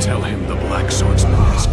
Tell him the Black Sword's lost.